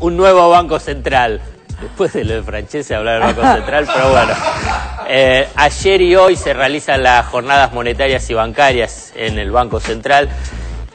un nuevo Banco Central. Después de lo de Francese hablar del Banco Central, pero bueno. Eh, ayer y hoy se realizan las jornadas monetarias y bancarias en el Banco Central.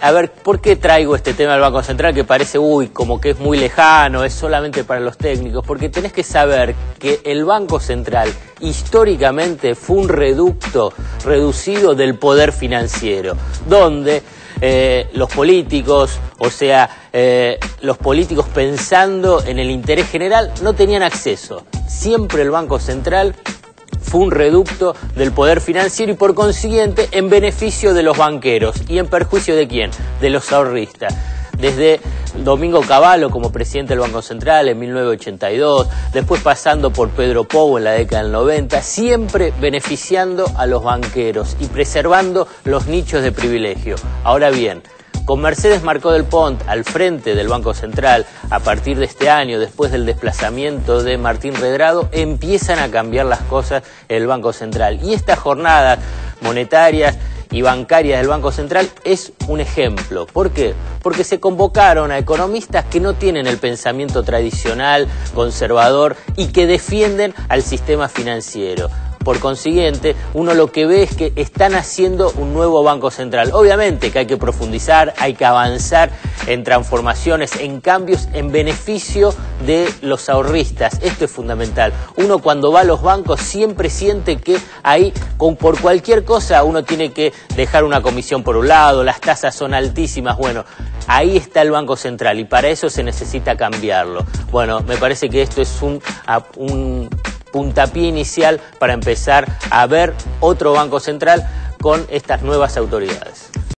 A ver, ¿por qué traigo este tema del Banco Central que parece, uy, como que es muy lejano, es solamente para los técnicos? Porque tenés que saber que el Banco Central históricamente fue un reducto reducido del poder financiero, donde eh, los políticos, o sea, eh, los políticos pensando en el interés general, no tenían acceso. Siempre el Banco Central fue un reducto del poder financiero y por consiguiente en beneficio de los banqueros y en perjuicio de quién? De los ahorristas desde Domingo Cavallo como presidente del Banco Central en 1982, después pasando por Pedro Pou en la década del 90, siempre beneficiando a los banqueros y preservando los nichos de privilegio. Ahora bien, con Mercedes Marcó del Pont al frente del Banco Central, a partir de este año, después del desplazamiento de Martín Redrado, empiezan a cambiar las cosas en el Banco Central. Y estas jornadas monetarias y bancarias del Banco Central es un ejemplo. ¿Por qué? Porque se convocaron a economistas que no tienen el pensamiento tradicional, conservador y que defienden al sistema financiero. Por consiguiente, uno lo que ve es que están haciendo un nuevo Banco Central. Obviamente que hay que profundizar, hay que avanzar en transformaciones, en cambios en beneficio de los ahorristas. Esto es fundamental. Uno cuando va a los bancos siempre siente que ahí, por cualquier cosa, uno tiene que dejar una comisión por un lado, las tasas son altísimas. Bueno, ahí está el Banco Central y para eso se necesita cambiarlo. Bueno, me parece que esto es un puntapié inicial para empezar a ver otro Banco Central con estas nuevas autoridades.